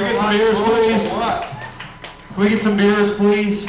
we get some beers, please? Can we get some beers, please?